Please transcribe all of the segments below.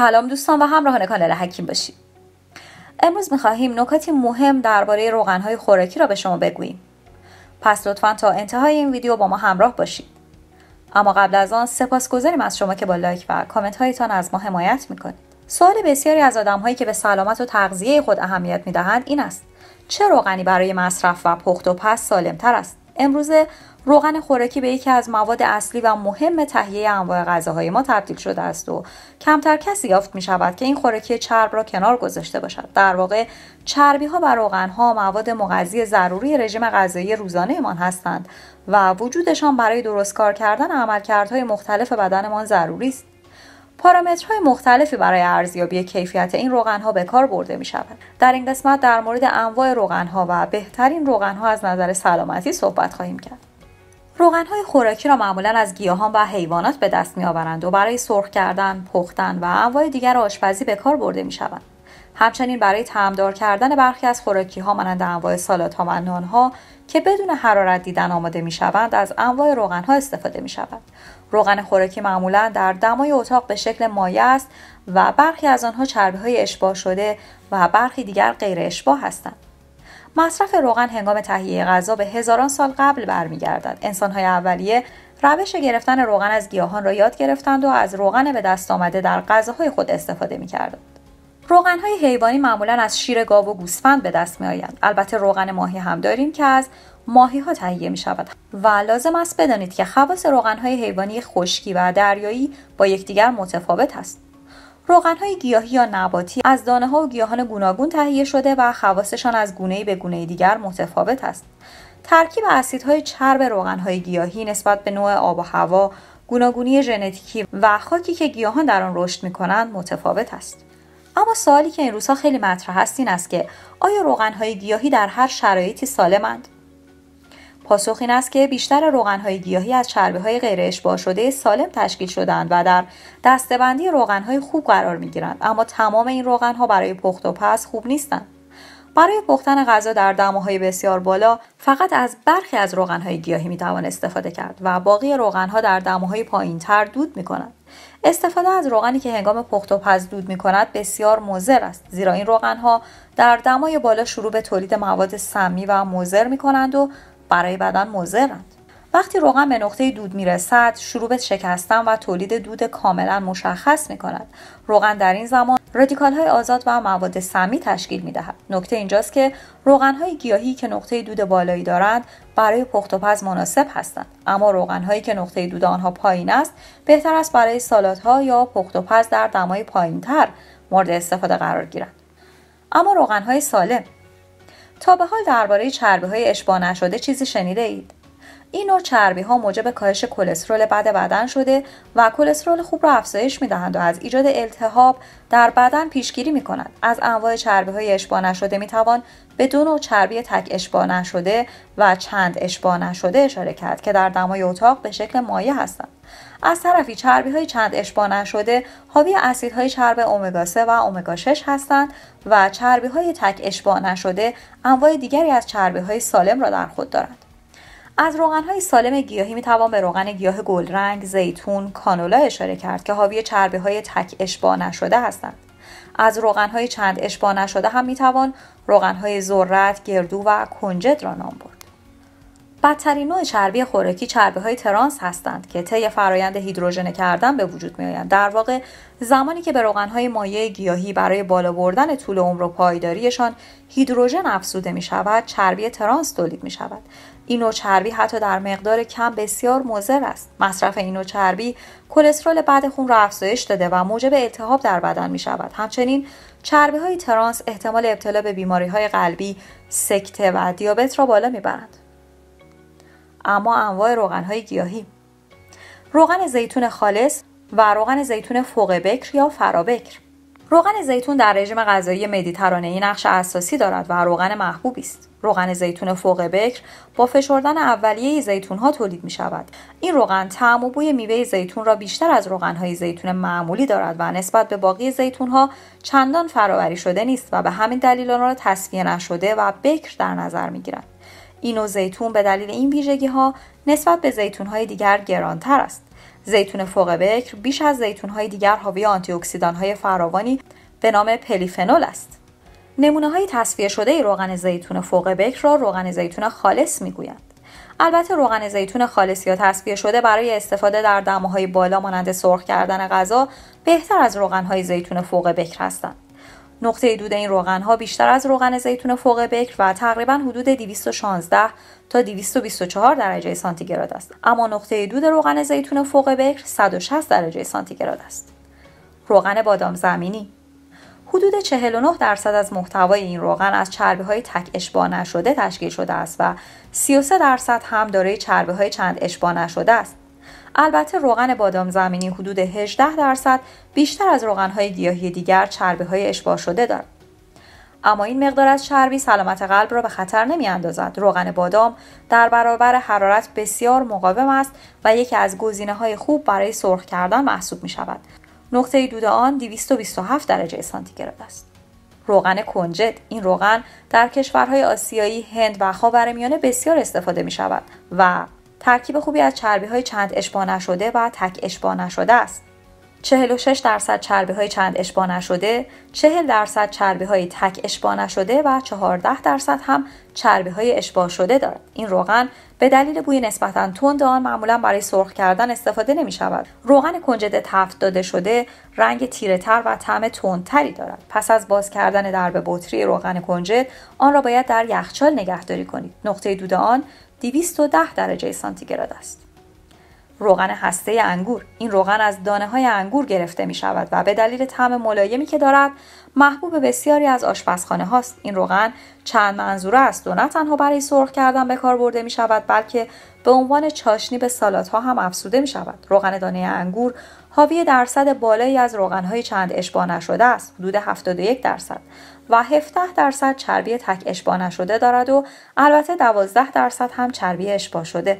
سلام دوستان و همراهان کانال حکیم باشید. امروز می‌خواهیم نکاتی مهم درباره روغنهای خوراکی را به شما بگوییم. پس لطفا تا انتهای این ویدیو با ما همراه باشید. اما قبل از آن سپاسگزاریم از شما که با لایک و کامنت هایتان از ما حمایت می‌کنید. سوال بسیاری از آدمهایی که به سلامت و تغذیه خود اهمیت می‌دهند این است. چه روغنی برای مصرف و پخت و پس سالمتر است؟ امروزه روغن خوراکی به یکی از مواد اصلی و مهم تهیه انواع غذاهای ما تبدیل شده است و کمتر کسی یافت می شود که این خوراکی چرب را کنار گذاشته باشد. در واقع چربی ها و روغن ها مواد مغذی ضروری رژیم غذایی روزانه هستند و وجودشان برای درست کار کردن عملکردهای مختلف بدنمان ضروری است. پارامترهای مختلفی برای ارزیابی کیفیت این روغنها به کار برده می شود. در این قسمت در مورد انواع روغنها و بهترین روغنها از نظر سلامتی صحبت خواهیم کرد. روغنهای خوراکی را معمولا از گیاهان و حیوانات به دست می آورند و برای سرخ کردن، پختن و انواع دیگر آشپزی به کار برده می شوند. همچنین برای تعمدار کردن برخی از خوراکی ها مانند انواع سالات ها و نان ها که بدون حرارت دیدن آماده می شوند از انواع روغن ها استفاده می شود. روغن خوراکی معمولا در دمای اتاق به شکل مایع است و برخی از آنها چربی های اشباع شده و برخی دیگر غیر اشباع هستند. مصرف روغن هنگام تهیه غذا به هزاران سال قبل برمیگردد انسانهای اولیه روش گرفتن روغن از گیاهان را یاد گرفتند و از روغن به دست آمده در غذاهای خود استفاده می‌کردند روغنهای حیوانی معمولا از شیر گاو و گوسفند به دست میآیند البته روغن ماهی هم داریم که از ماهی ها تهیه می شود و لازم است بدانید که خواص روغنهای حیوانی خشکی و دریایی با یکدیگر متفاوت است های گیاهی یا نباتی از دانه ها و گیاهان گوناگون تهیه شده و خواصشان از گونه به گونه دیگر متفاوت است. ترکیب اسیدهای چرب های گیاهی نسبت به نوع آب و هوا، گوناگونی ژنتیکی و خاکی که گیاهان در آن رشد می کنند متفاوت است. اما سوالی که این روزها خیلی مطرح است این است که آیا های گیاهی در هر شرایطی سالمند؟ پاسخ این است که بیشتر روغنهای گیاهی از های غیر اشباع شده سالم تشکیل شدند و در دستبندی روغنهای خوب قرار می گیرند اما تمام این روغنها برای پخت و پس خوب نیستند برای پختن غذا در دماهای بسیار بالا فقط از برخی از روغنهای گیاهی می توان استفاده کرد و باقی روغنها در دماهای پایینتر دود می کنند. استفاده از روغنی که هنگام پخت و پز دود می کند بسیار مضر است زیرا این روغنها در دمای بالا شروع به تولید مواد سمی و مضر می کنند و برای بدن مضرند وقتی روغن به نقطه دود می‌رسد شروع به شکستن و تولید دود کاملا مشخص می کند روغن در این زمان رادیکال های آزاد و مواد سمی تشکیل می دهد. نکته اینجاست که روغن های گیاهی که نقطه دود بالایی دارند برای پخت و پز مناسب هستند اما روغن هایی که نقطه دود آنها پایین است بهتر است برای سالات ها یا پخت و پز در دمای پایین تر مورد استفاده قرار گیرند اما روغن های سالم تا به حال درباره چربی های اشباع نشده چیزی شنیده اید؟ این نوع چربی ها موجب کاهش کلسترول بد بدن شده و کلسترول خوب را افزایش می دهند و از ایجاد التهاب در بدن پیشگیری می کنند. از انواع چربی های اشباع نشده می توان به دو نوع چربی تک اشباع نشده و چند اشباع نشده اشاره کرد که در دمای اتاق به شکل مایع هستند. از طرفی چربی های چند اشباع نشده حاوی اسیدهای چرب امگا 3 و امگا 6 هستند و چربی های تک اشباع نشده انواع دیگری از چربی های سالم را در خود دارند. از روغن های سالم گیاهی می توان به روغن گیاه گلرنگ، زیتون، کانولا اشاره کرد که حاوی چربی های تک اشباع نشده هستند. از روغن های چند اشباع نشده هم می توان روغن های ذرت، گردو و کنجد را نام برد. بدترین نوع چربی خوراکی چربی های ترانس هستند که طی فرایند هیدروژن کردن به وجود می آیند. در واقع زمانی که به روغن های مایع گیاهی برای بالا بردن طول عمر و پایداریشان هیدروژن افزوده می شود چربی ترانس تولید می شود این چربی حتی در مقدار کم بسیار مضر است. مصرف این چربی کلسترول بد خون را افزایش داده و موجب التهاب در بدن می شود. همچنین چربی های ترانس احتمال ابتلا به بیماری های قلبی سکته و دیابت را بالا می‌برند اما انواع روغن های گیاهی روغن زیتون خالص و روغن زیتون فوق بکر یا فرابکر. روغن زیتون در رژیم غذایی مدیترانه‌ای نقش اساسی دارد و روغن محبوبی است. روغن زیتون فوق بکر با فشردن اولیه زیتون ها تولید می شود. این روغن طعم و بوی میوه زیتون را بیشتر از روغن های زیتون معمولی دارد و نسبت به باقی زیتون ها چندان فراوری شده نیست و به همین دلیل آن را تصفیه نشده و بکر در نظر می گیرد. این زیتون به دلیل این ویژگی ها نسبت به زیتون های دیگر گرانتر است. زیتون فوق بکر بیش از زیتون های دیگر حاوی آنتی های فراوانی به نام پلیفنول است. نمونه های تصفیه شده روغن زیتون فوق بکر را روغن زیتون خالص می‌گویند. البته روغن زیتون خالص یا تصفیه شده برای استفاده در دماهای بالا مانند سرخ کردن غذا بهتر از روغن های زیتون فوق بکر هستند. نقطه دود این روغن ها بیشتر از روغن زیتون فوق بکر و تقریبا حدود 216 تا 224 درجه سانتیگراد است. اما نقطه دود روغن زیتون فوق بکر 160 درجه سانتیگراد است. روغن بادام زمینی. حدود 49 درصد از محتوای این روغن از چربی های تک اشباع نشده تشکیل شده است و 33 درصد هم دارای چربی های چند اشباع نشده است. البته روغن بادام زمینی حدود 18 درصد بیشتر از روغن های گیاهی دیگر چربی های اشباع شده دارد. اما این مقدار از چربی سلامت قلب را به خطر نمی اندازد. روغن بادام در برابر حرارت بسیار مقاوم است و یکی از گزینه های خوب برای سرخ کردن محسوب می شود. نقطه دود آن 227 درجه سانتیگراد است. روغن کنجد این روغن در کشورهای آسیایی، هند و خاورمیانه بسیار استفاده می شود و ترکیب خوبی از چربی های چند اشباع نشده و تک اشباع نشده است. 46 درصد چربی های چند اشباع نشده، 40 درصد چربی های تک اشباع نشده و 14 درصد هم چربی های اشباع شده دارد. این روغن به دلیل بوی نسبتا تند آن معمولا برای سرخ کردن استفاده نمی شود. روغن کنجد تفت داده شده رنگ تیره تر و طعم تندتری دارد. پس از باز کردن درب بطری روغن کنجد آن را باید در یخچال نگهداری کنید. نقطه دود آن 210 درجه سانتیگراد است. روغن هسته انگور. این روغن از دانه های انگور گرفته می شود و به دلیل طعم ملایمی که دارد محبوب بسیاری از آشپزخانه هاست. این روغن چند منظوره است و نه تنها برای سرخ کردن به کار برده می شود بلکه به عنوان چاشنی به سالات ها هم افزوده می شود روغن دانه انگور حاوی درصد بالایی از روغن های چند اشباع نشده است. حدود 71 درصد. و 17 درصد چربی تک اشباع نشده دارد و البته 12 درصد هم چربی اشباع شده.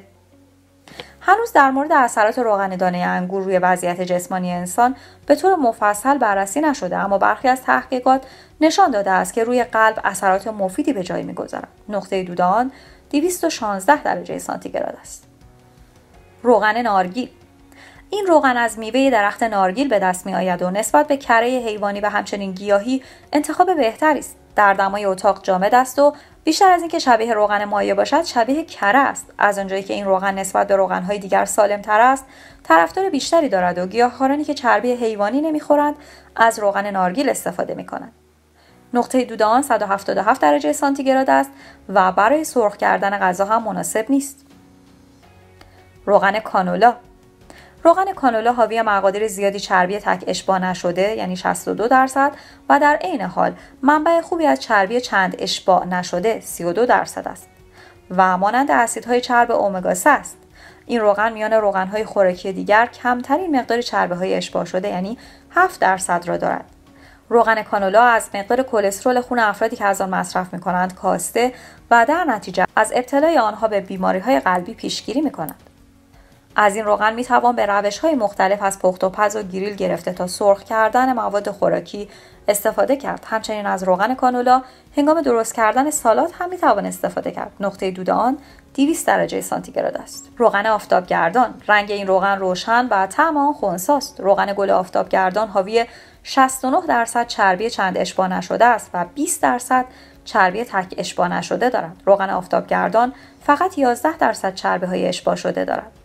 هنوز در مورد اثرات روغن دانه انگور روی وضعیت جسمانی انسان به طور مفصل بررسی نشده اما برخی از تحقیقات نشان داده است که روی قلب اثرات مفیدی به جای می‌گذارد. نقطه دود آن 216 درجه سانتیگراد است. روغن نارگیل این روغن از میوه درخت نارگیل به دست می آید و نسبت به کره حیوانی و همچنین گیاهی انتخاب بهتری است در دمای اتاق جامد است و بیشتر از اینکه شبیه روغن مایع باشد شبیه کره است از آنجایی که این روغن نسبت به روغنهای دیگر سالم تر است طرفدار بیشتری دارد و گیاهخوارانی که چربی حیوانی نمی‌خورند از روغن نارگیل استفاده می کنند. نقطه دود آن 177 درجه سانتیگراد است و برای سرخ کردن غذا هم مناسب نیست. روغن کانولا روغن کانولا حاوی مقادیر زیادی چربی تک اشباع نشده یعنی 62 درصد و در عین حال منبع خوبی از چربی چند اشباع نشده 32 درصد است و مانند اسیدهای چرب اومگا 3 است این روغن میان روغنهای خوراکی دیگر کمترین مقدار چربه های اشباع شده یعنی 7 درصد را دارد روغن کانولا از مقدار کلسترول خون افرادی که از آن مصرف می کنند کاسته و در نتیجه از ابتلای آنها به بیماری های قلبی پیشگیری می کند. از این روغن می توان به روش های مختلف از پخت و پز و گریل گرفته تا سرخ کردن مواد خوراکی استفاده کرد. همچنین از روغن کانولا هنگام درست کردن سالات هم می توان استفاده کرد. نقطه دود آن 200 درجه سانتیگراد است. روغن آفتابگردان. رنگ این روغن روشن و طعم آن خنثاست روغن گل آفتابگردان حاوی 69 درصد چربی چند اشباع نشده است و 20 درصد چربی تک اشباع نشده دارد. روغن آفتابگردان فقط 11 درصد چربی های اشباع شده دارد.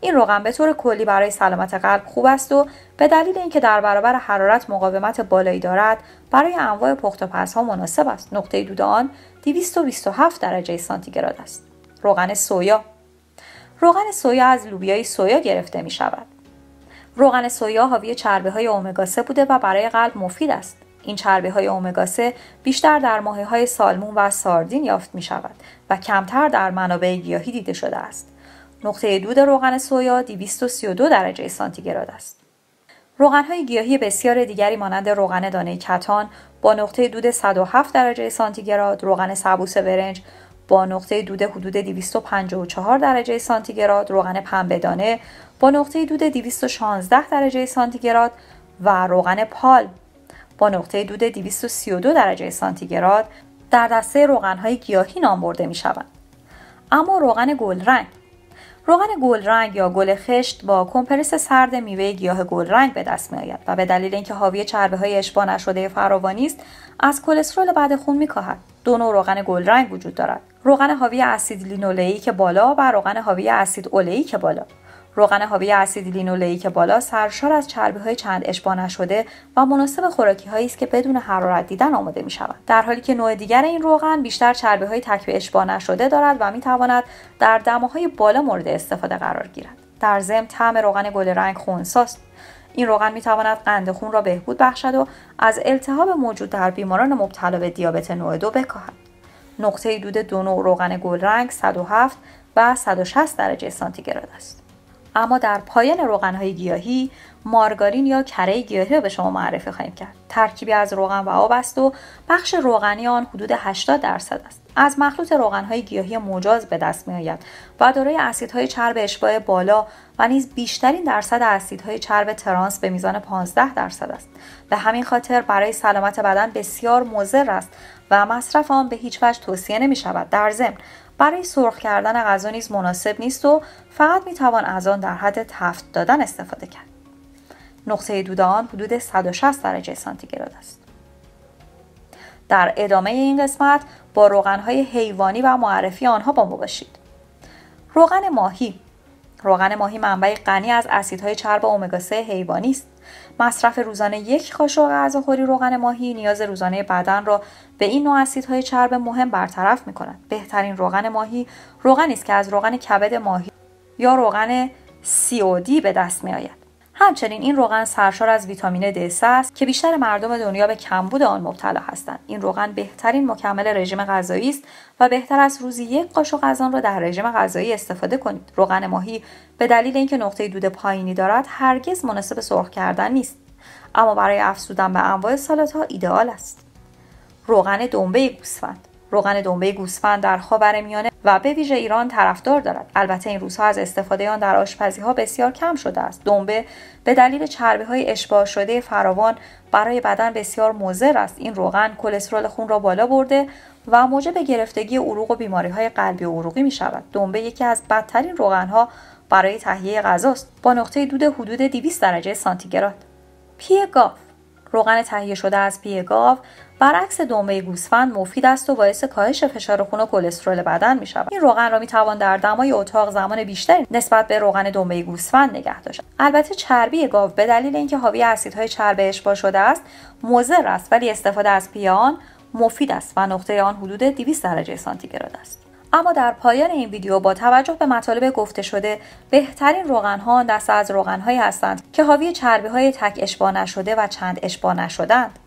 این روغن به طور کلی برای سلامت قلب خوب است و به دلیل اینکه در برابر حرارت مقاومت بالایی دارد برای انواع پخت و ها مناسب است. نقطه دود آن 227 درجه سانتیگراد است. روغن سویا. روغن سویا از لوبیای سویا گرفته می شود. روغن سویا حاوی چربه های اومگا 3 بوده و برای قلب مفید است. این چربه های اومگا 3 بیشتر در ماهی های سالمون و ساردین یافت می شود و کمتر در منابع گیاهی دیده شده است. نقطه دود روغن سویا 232 درجه سانتیگراد است. های گیاهی بسیار دیگری مانند روغن دانه کتان با نقطه دود 107 درجه سانتیگراد، روغن سبوس برنج با نقطه دود حدود 254 درجه سانتیگراد، روغن پنبه دانه با نقطه دود 216 درجه سانتیگراد و روغن پال با نقطه دود 232 درجه سانتیگراد در دسته های گیاهی نام برده می. اما روغن گلرنگ روغن گل رنگ یا گل خشت با کمپرس سرد میوه گیاه گل رنگ به دست می آید و به دلیل اینکه حاوی چربی های اشباع نشده فراوانی است از کلسترول بد خون میکاهد. دو نوع روغن گل رنگ وجود دارد. روغن حاوی اسید لینولیک بالا و روغن حاوی اسید اولیک بالا. روغن حاوی اسید لینولیک بالا سرشار از چربی های چند اشباع نشده و مناسب خوراکی هایی است که بدون حرارت دیدن آماده می شود در حالی که نوع دیگر این روغن بیشتر چربی های تک اشباع نشده دارد و می تواند در دماهای بالا مورد استفاده قرار گیرد. در ضمن طعم روغن گل رنگ خونساست. این روغن می تواند قند خون را بهبود بخشد و از التهاب موجود در بیماران مبتلا به دیابت نوع دو بکاهد. نقطه دود دو نوع روغن گل رنگ 107 و 160 درجه سانتیگراد است. اما در پایان روغنهای گیاهی مارگارین یا کره گیاهی را به شما معرفی خواهیم کرد. ترکیبی از روغن و آب است و بخش روغنی آن حدود 80 درصد است. از مخلوط روغنهای گیاهی مجاز به دست می آید و دارای اسیدهای چرب اشباع بالا و نیز بیشترین درصد اسیدهای چرب ترانس به میزان 15 درصد است. به همین خاطر برای سلامت بدن بسیار مضر است و مصرف آن به هیچ وجه توصیه نمی شود در ضمن برای سرخ کردن غذا نیز مناسب نیست و فقط می توان از آن در حد تفت دادن استفاده کرد. نقطه دود آن حدود 160 درجه سانتیگراد است. در ادامه این قسمت با روغنهای حیوانی و معرفی آنها با ما باشید. روغن ماهی روغن ماهی منبعی غنی از اسیدهای چرب امگا 3 حیوانی است. مصرف روزانه یک قاشق غذاخوری روغن ماهی نیاز روزانه بدن را به این نوع اسیدهای چرب مهم برطرف می کند. بهترین روغن ماهی روغنی است که از روغن کبد ماهی یا روغن COD به دست می آید. همچنین این روغن سرشار از ویتامین D است که بیشتر مردم دنیا به کمبود آن مبتلا هستند. این روغن بهترین مکمل رژیم غذایی است و بهتر است روزی یک قاشق از آن را در رژیم غذایی استفاده کنید. روغن ماهی به دلیل اینکه نقطه دود پایینی دارد هرگز مناسب سرخ کردن نیست اما برای افزودن به انواع سالات ها ایدئال است. روغن دنبه گوسفند. روغن دنبه گوسفند در خاورمیانه و به ویژه ایران طرفدار دارد. البته این روزها از استفاده آن در آشپزی ها بسیار کم شده است. دنبه به دلیل چربی های اشباع شده فراوان برای بدن بسیار مضر است. این روغن کلسترول خون را بالا برده و موجب گرفتگی عروق و بیماری های قلبی و عروقی می شود دنبه یکی از بدترین روغن ها برای تهیه غذاست. با نقطه دود حدود 200 درجه سانتیگراد. پی گاو. روغن تهیه شده از پی گاو برعکس دنبه گوسفند مفید است و باعث کاهش فشار خون و کلسترول بدن می شود. این روغن را می توان در دمای اتاق زمان بیشتری نسبت به روغن دنبه گوسفند نگه داشت. البته چربی گاو به دلیل اینکه حاوی اسیدهای چرب اشباع شده است مضر است ولی استفاده از پی آن مفید است و نقطه آن حدود 200 درجه سانتیگراد است. اما در پایان این ویدیو با توجه به مطالب گفته شده بهترین روغن ها دست از روغن هایی هستند که حاوی چربی های تک اشباع نشده و چند اشباع نشدند.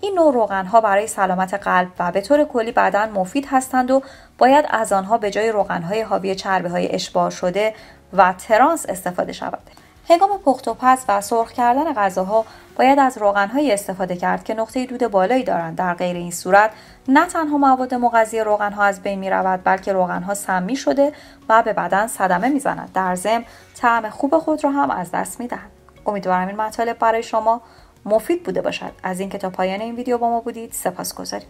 این نوع روغن ها برای سلامت قلب و به طور کلی بدن مفید هستند و باید از آنها به جای روغن های حاوی چربی های اشباع شده و ترانس استفاده شود. هنگام پخت و پز و سرخ کردن غذاها باید از روغنهایی استفاده کرد که نقطه دود بالایی دارند. در غیر این صورت نه تنها مواد مغذی روغنها از بین می رود بلکه روغنها سمی شده و به بدن صدمه می‌زند. در ضمن طعم خوب خود را هم از دست می دهند امیدوارم این مطالب برای شما مفید بوده باشد. از اینکه تا پایان این ویدیو با ما بودید سپاس گذاریم